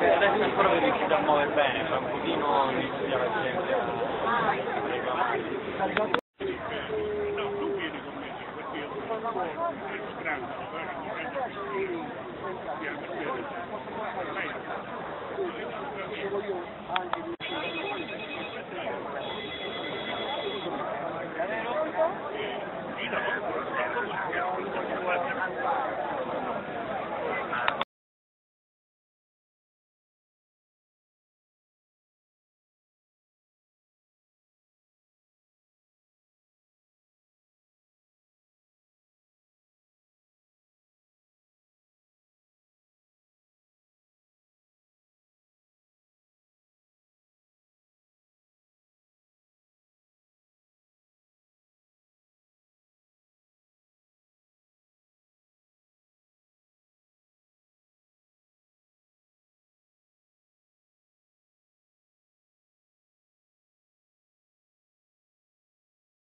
Eh, Adesso spero che riuscite a muovere bene, fra un pochino inizia la gente a